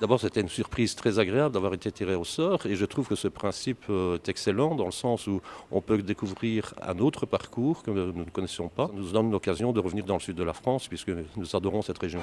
D'abord, c'était une surprise très agréable d'avoir été tiré au sort et je trouve que ce principe euh, est excellent dans le sens où on peut découvrir un autre parcours que nous ne connaissions pas. Nous donne l'occasion de revenir dans le sud de la France puisque nous adorons cette région.